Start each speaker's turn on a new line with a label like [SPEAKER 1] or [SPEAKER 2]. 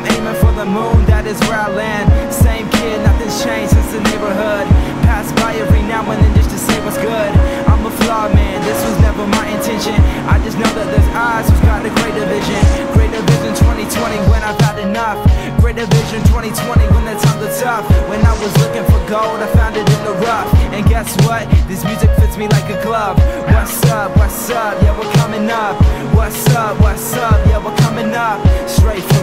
[SPEAKER 1] I'm aiming for the moon, that is where I land. Same kid, nothing's changed since the neighborhood. Pass by every now and then just to say what's good. I'm a flawed man, this was never my intention. I just know that there's eyes who's got a greater vision. Greater vision 2020 when I've had enough. Greater vision 2020 when the times are tough. When I was looking for gold, I found it in the rough. And guess what? This music fits me like a glove. What's up, what's up, yeah we're coming up. What's up, what's up, yeah we're coming up. Straight from